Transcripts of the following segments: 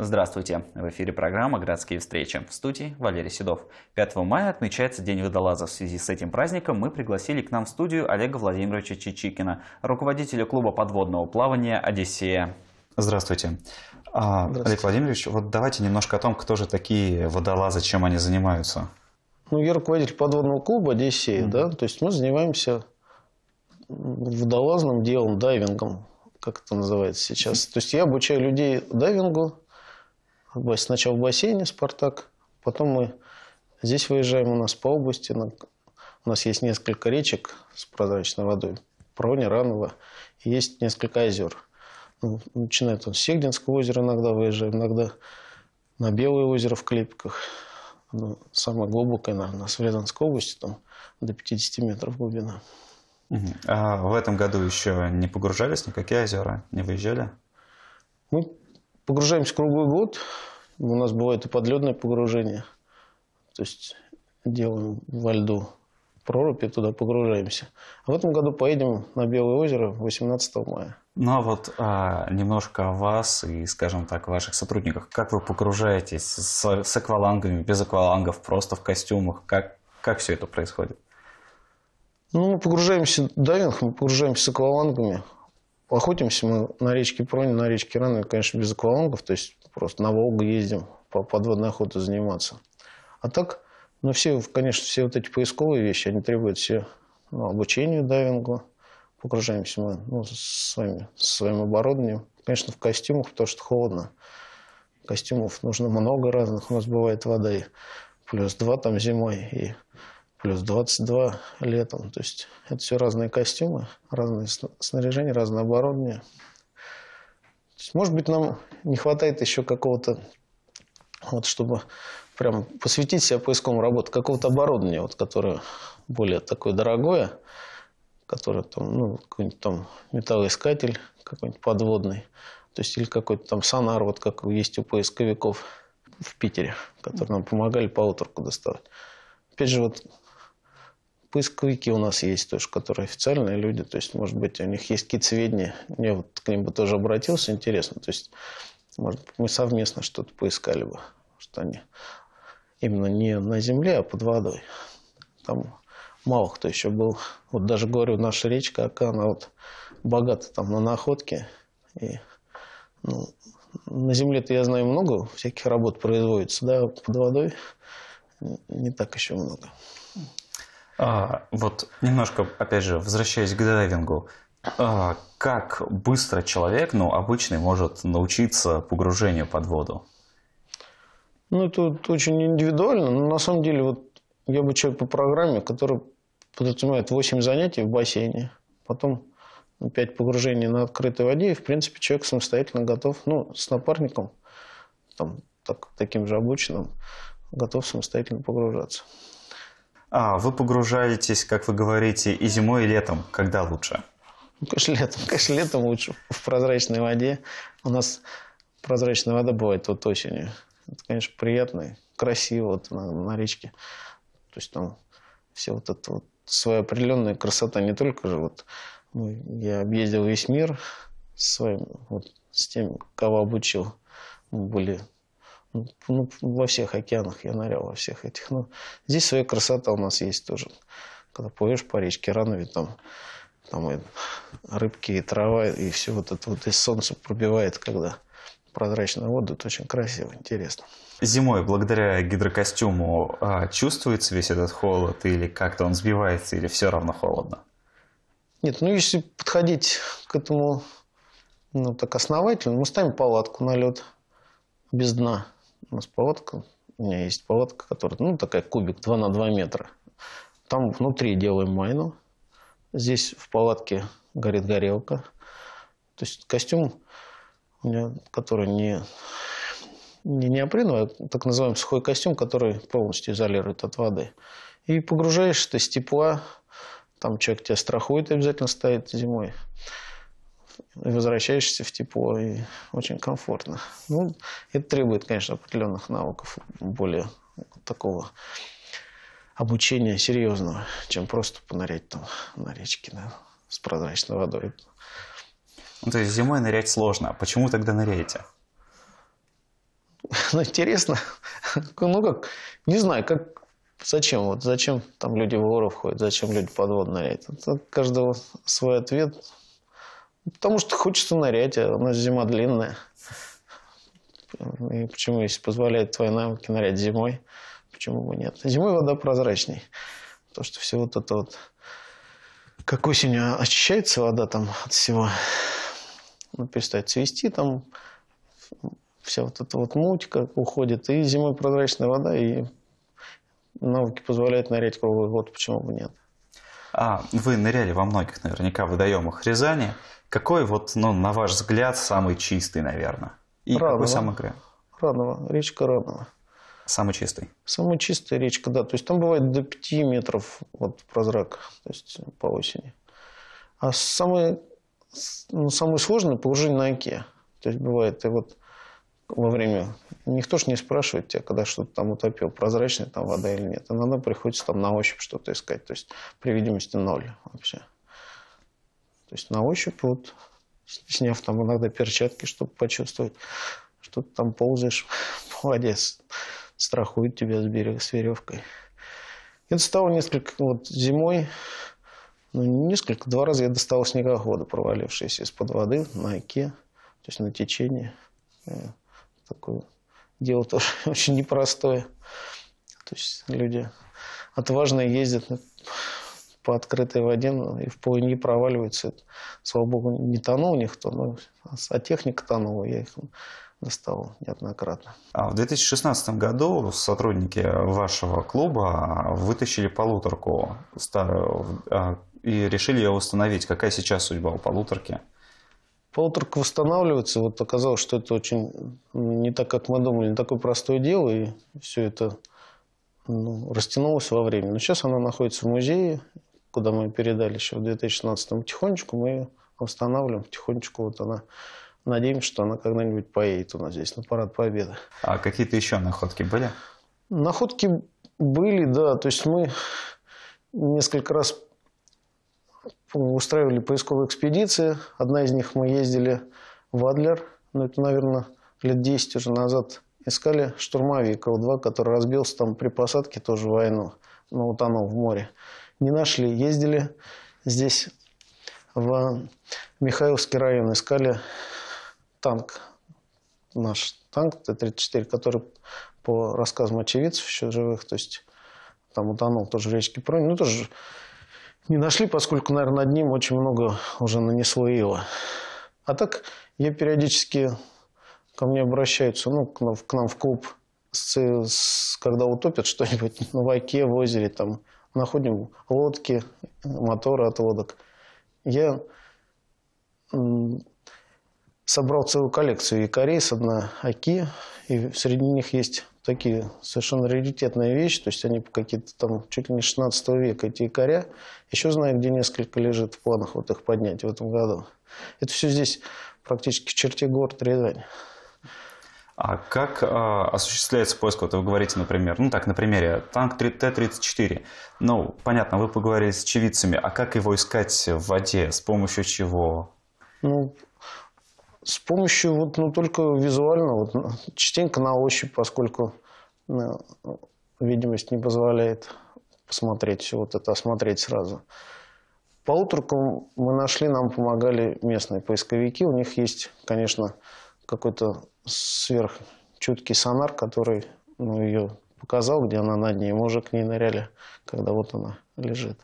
Здравствуйте! В эфире программа «Городские встречи». В студии Валерий Седов. 5 мая отмечается День водолаза. В связи с этим праздником мы пригласили к нам в студию Олега Владимировича Чичикина, руководителя клуба подводного плавания «Одиссея». Здравствуйте. А, Здравствуйте. Олег Владимирович, вот давайте немножко о том, кто же такие водолазы, чем они занимаются. Ну, я руководитель подводного клуба «Одиссея», mm-hmm. да, то есть мы занимаемся водолазным делом, дайвингом, как это называется сейчас. То есть я обучаю людей дайвингу, сначала в бассейне «Спартак», потом мы здесь выезжаем у нас по области. У нас есть несколько речек с прозрачной водой. Прони, Раново. И есть несколько озер. Ну, начиная от Сегдинского озера иногда выезжаем, иногда на Белое озеро в Клепиках. Ну, самое глубокое, наверное, в Рязанской области, там до 50 метров глубина. А в этом году еще не погружались никакие озера, не выезжали? Мы погружаемся круглый год. У нас бывает и подледное погружение. То есть делаем во льду проруби, туда погружаемся. А в этом году поедем на Белое озеро 18 мая. Ну а вот а, немножко о вас и, скажем так, ваших сотрудниках. Как вы погружаетесь с, с аквалангами, без аквалангов, просто в костюмах? Как, как все это происходит? Ну, мы погружаемся дайвинг, мы погружаемся с аквалангами. Охотимся мы на речке Прони, на речке Раны, конечно, без аквалангов, то есть просто на Волгу ездим по подводной охоте заниматься. А так, ну, все, конечно, все вот эти поисковые вещи, они требуют все ну, обучению дайвингу. Погружаемся мы ну, с, своими, с своим оборудованием. Конечно, в костюмах, потому что холодно. Костюмов нужно много разных. У нас бывает вода и плюс два там зимой, и плюс 22 летом. То есть это все разные костюмы, разные снаряжения, разное оборудование. Есть, может быть, нам не хватает еще какого-то, вот чтобы прям посвятить себя поисковому работе, какого-то оборудования, вот, которое более такое дорогое, которое там, ну, какой-нибудь там металлоискатель какой-нибудь подводный, то есть или какой-то там сонар, вот как есть у поисковиков в Питере, которые нам помогали по доставать. Опять же, вот поисковики у нас есть тоже, которые официальные люди, то есть, может быть, у них есть какие-то сведения. Я вот к ним бы тоже обратился, интересно. То есть, может мы совместно что-то поискали бы, что они именно не на земле, а под водой. Там мало кто еще был. Вот даже говорю, наша речка, Ака, она вот богата там на находки. И, ну, на земле-то я знаю много всяких работ производится, да, под водой не так еще много. А, вот немножко, опять же, возвращаясь к дайвингу, а, как быстро человек, ну, обычный, может научиться погружению под воду? Ну, это очень индивидуально, но на самом деле вот я обучаю по программе, которая подразумевает 8 занятий в бассейне, потом 5 погружений на открытой воде, и, в принципе, человек самостоятельно готов, ну, с напарником, там, так, таким же обученным, готов самостоятельно погружаться. А, вы погружаетесь, как вы говорите, и зимой, и летом. Когда лучше? Конечно, летом. Конечно, летом лучше в прозрачной воде. У нас прозрачная вода бывает вот осенью. Это, конечно, приятно красиво вот на, на речке. То есть там все вот это вот своя определенная красота. Не только же вот ну, я объездил весь мир с своим, вот, с тем, кого обучил. Мы были ну, ну, во всех океанах я нырял, во всех этих. Ну, здесь своя красота у нас есть тоже. Когда плывешь по речке Ранове, там, там и рыбки, и трава, и все вот это вот из солнца пробивает, когда прозрачная вода, это очень красиво, интересно. Зимой, благодаря гидрокостюму, а, чувствуется весь этот холод, или как-то он сбивается, или все равно холодно? Нет, ну если подходить к этому ну, так основательно, мы ставим палатку на лед без дна. У нас палатка, у меня есть палатка, которая, ну, такая кубик 2 на 2 метра. Там внутри делаем майну. Здесь в палатке горит горелка. То есть костюм, у меня, который не, не неопреновый, а так называемый сухой костюм, который полностью изолирует от воды. И погружаешься ты с тепла, там человек тебя страхует обязательно стоит зимой и возвращаешься в тепло, и очень комфортно. Ну, это требует, конечно, определенных навыков, более такого обучения серьезного, чем просто понырять там на речке да, с прозрачной водой. Ну, то есть зимой нырять сложно. А почему тогда ныряете? ну, интересно. ну, как, не знаю, как, зачем, вот, зачем там люди в горы входят, зачем люди подвод ныряют. Это каждого свой ответ. Потому что хочется нырять, а у нас зима длинная. И почему, если позволяет твои навыки нырять зимой, почему бы нет? Зимой вода прозрачней. Потому что все вот это вот... Как осенью очищается вода там от всего, ну, перестает цвести там, вся вот эта вот муть как уходит. И зимой прозрачная вода, и навыки позволяют нырять круглый год, почему бы нет. А вы ныряли во многих наверняка водоемах Рязани. Какой вот, ну, на ваш взгляд, самый чистый, наверное? И Радово. какой самый грязный? Радово, речка Радово. Самый чистый? Самая чистая речка, да. То есть там бывает до 5 метров вот прозрак, то есть по осени. А самый, ну, самый сложный погружение на оке. То есть бывает, и вот во время... Никто же не спрашивает тебя, когда что-то там утопил, прозрачная там вода или нет. Иногда приходится там на ощупь что-то искать. То есть при видимости ноль вообще. То есть на ощупь вот сняв там иногда перчатки, чтобы почувствовать, что ты там ползаешь по воде, страхует тебя с берега с веревкой. Это стало несколько, вот зимой, ну, несколько, два раза я достал снегоходы, провалившиеся из-под воды на оке, то есть на течении. Э, такое дело тоже очень непростое. То есть люди отважно ездят по открытой воде ну, и в полыни проваливаются. Слава богу, не тонул никто, но а техника тонула, я их достал неоднократно. А в 2016 году сотрудники вашего клуба вытащили полуторку старую а, и решили ее установить. Какая сейчас судьба у полуторки? Полуторка восстанавливается. Вот оказалось, что это очень не так, как мы думали, не такое простое дело. И все это ну, растянулось во времени. Но сейчас она находится в музее куда мы передали еще в 2016 потихонечку, мы ее восстанавливаем потихонечку. Вот она, надеемся, что она когда-нибудь поедет у нас здесь на парад Победы. А какие-то еще находки были? Находки были, да. То есть мы несколько раз устраивали поисковые экспедиции. Одна из них мы ездили в Адлер, ну это, наверное, лет 10 уже назад. Искали штурмовик Л-2, который разбился там при посадке тоже в войну, но утонул в море не нашли. Ездили здесь в Михайловский район, искали танк, наш танк Т-34, который по рассказам очевидцев еще живых, то есть там утонул тоже в речке Пронь, ну тоже не нашли, поскольку, наверное, над ним очень много уже нанесло ила. А так я периодически ко мне обращаются, ну, к нам, в клуб, когда утопят что-нибудь на Вайке, в озере, там, находим лодки, моторы от лодок. Я собрал целую коллекцию якорей с одной оки, и среди них есть такие совершенно раритетные вещи, то есть они какие-то там чуть ли не 16 века, эти якоря. Еще знаю, где несколько лежит в планах вот их поднять в этом году. Это все здесь практически в черте города Рязань. А как а, осуществляется поиск? Вот вы говорите, например, ну так, на примере, танк Т-34. Ну, понятно, вы поговорили с очевидцами, а как его искать в воде? С помощью чего? Ну, с помощью вот, ну, только визуально, вот, частенько на ощупь, поскольку ну, видимость не позволяет посмотреть все вот это, осмотреть сразу. По утру мы нашли, нам помогали местные поисковики. У них есть, конечно, какой-то сверхчуткий сонар, который ну, ее показал, где она на дне, мы уже к ней ныряли, когда вот она лежит.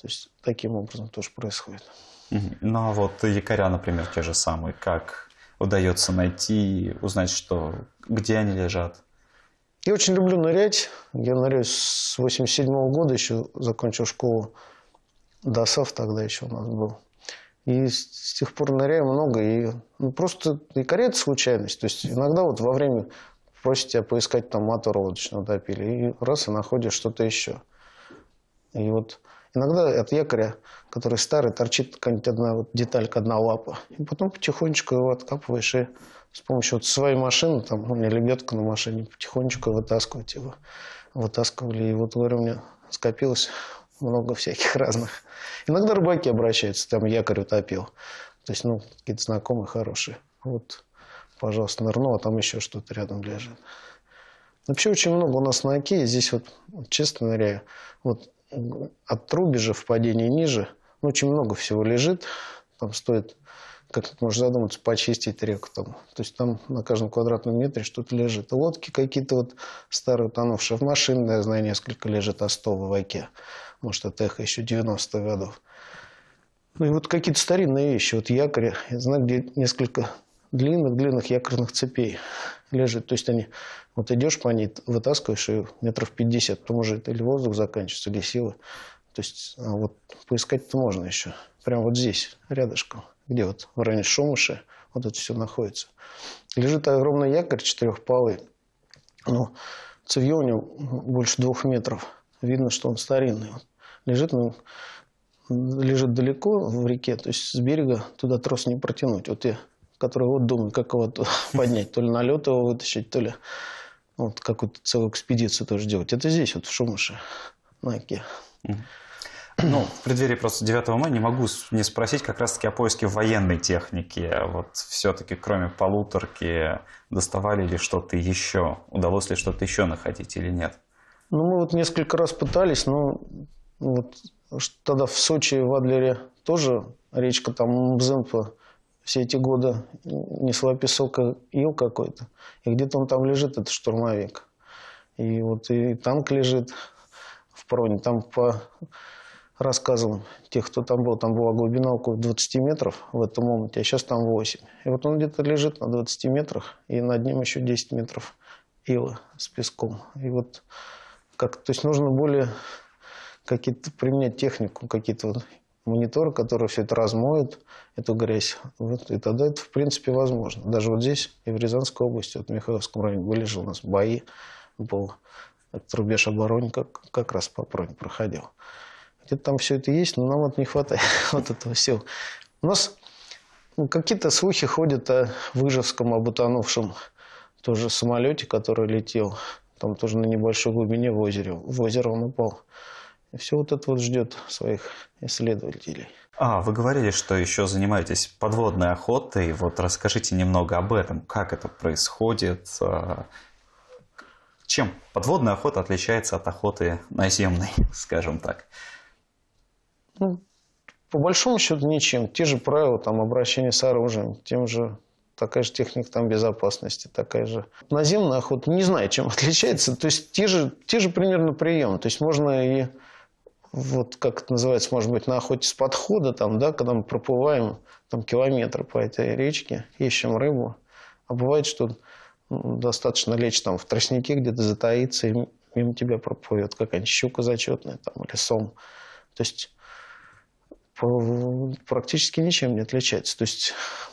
То есть таким образом тоже происходит. Ну а вот якоря, например, те же самые, как удается найти, узнать, что, где они лежат? Я очень люблю нырять. Я ныряю с 87 -го года, еще закончил школу ДОСАВ тогда еще у нас был. И с тех пор ныряю много. И ну, просто якоря – это случайность. То есть иногда вот во время просят тебя поискать там мотор лодочного топили, и раз, и находишь что-то еще. И вот иногда от якоря, который старый, торчит какая-нибудь одна вот деталька, одна лапа. И потом потихонечку его откапываешь и с помощью вот своей машины, там у меня лебедка на машине, потихонечку вытаскивать его. Вытаскивали. И вот, говорю, у меня скопилось много всяких разных. Иногда рыбаки обращаются, там якорь утопил. То есть, ну, какие-то знакомые хорошие. Вот пожалуйста, нырнул, а там еще что-то рядом лежит. Вообще очень много у нас на оке. Здесь вот, честно ныряю, вот от трубежа в падении ниже, ну, очень много всего лежит. Там стоит, как можно задуматься, почистить реку. Там. То есть там на каждом квадратном метре что-то лежит. Лодки какие-то вот старые утонувшие. В машине, я знаю, несколько лежит остовы в оке. Может, это эхо еще 90-х годов. Ну и вот какие-то старинные вещи. Вот якорь, я знаю, где несколько длинных-длинных якорных цепей лежит. То есть они, вот идешь по ней, вытаскиваешь ее метров 50, потом уже или воздух заканчивается, или сила. То есть а вот поискать-то можно еще. Прямо вот здесь, рядышком, где вот в районе Шумыши, вот это все находится. Лежит огромный якорь четырехпалый. Ну, цевье у него больше двух метров. Видно, что он старинный. Лежит, ну, лежит далеко в реке, то есть с берега туда трос не протянуть. Вот я который вот думает, как его поднять. То ли на лед его вытащить, то ли вот какую-то целую экспедицию тоже делать. Это здесь, вот в Шумыше, на оке. Ну, в преддверии просто 9 мая не могу не спросить как раз-таки о поиске военной техники. Вот все-таки кроме полуторки доставали ли что-то еще? Удалось ли что-то еще находить или нет? Ну, мы вот несколько раз пытались, но вот тогда в Сочи, в Адлере тоже речка там Мзымпа все эти годы несла песок ил какой-то. И где-то он там лежит, этот штурмовик. И вот и танк лежит в проне. Там по рассказам тех, кто там был, там была глубина около 20 метров в этом омуте, а сейчас там 8. И вот он где-то лежит на 20 метрах, и над ним еще 10 метров ила с песком. И вот как, то есть нужно более какие-то применять технику, какие-то вот мониторы, которые все это размоют, эту грязь. Вот, и тогда это, в принципе, возможно. Даже вот здесь, и в Рязанской области, вот в Михайловском районе, были же у нас бои, был этот рубеж обороны как, как раз по проне проходил. Где-то там все это есть, но нам вот не хватает вот этого сил. У нас ну, какие-то слухи ходят о Выжевском, об утонувшем тоже самолете, который летел. Там тоже на небольшой глубине в озере. В озеро он упал. И все вот это вот ждет своих исследователей. А, вы говорили, что еще занимаетесь подводной охотой. Вот расскажите немного об этом. Как это происходит? А, чем подводная охота отличается от охоты наземной, скажем так? Ну, по большому счету ничем. Те же правила там, обращения с оружием, тем же такая же техника там безопасности, такая же. Наземная охота, не знаю, чем отличается. То есть те же, те же примерно приемы. То есть можно и вот как это называется, может быть, на охоте с подхода, там, да, когда мы проплываем там, километры по этой речке, ищем рыбу. А бывает, что ну, достаточно лечь там в тростнике где-то затаиться, и мимо тебя проплывет какая-нибудь щука зачетная там, или сом. То есть практически ничем не отличается. То есть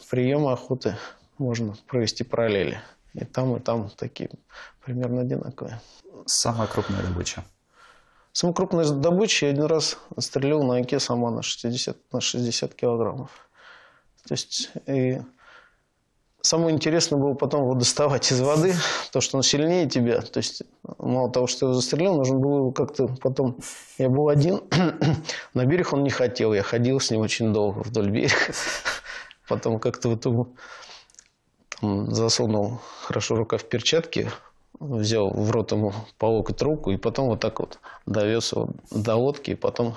приемы охоты можно провести параллели. И там, и там такие примерно одинаковые. Самая крупная добыча? Самая крупная добыча я один раз стрелил на оке сама на 60, на 60 килограммов. То есть и самое интересное было потом его доставать из воды, то, что он сильнее тебя. То есть мало того, что его застрелил, нужно было его как-то потом... Я был один, на берег он не хотел, я ходил с ним очень долго вдоль берега. Потом как-то в эту засунул хорошо рука в перчатки, взял в рот ему по локоть руку и потом вот так вот довез его до лодки, и потом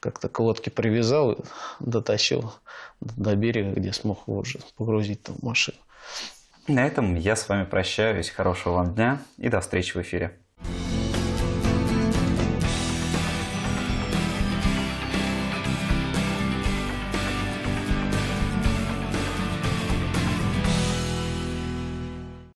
как-то к лодке привязал и дотащил до берега, где смог его уже погрузить там в машину. На этом я с вами прощаюсь. Хорошего вам дня и до встречи в эфире.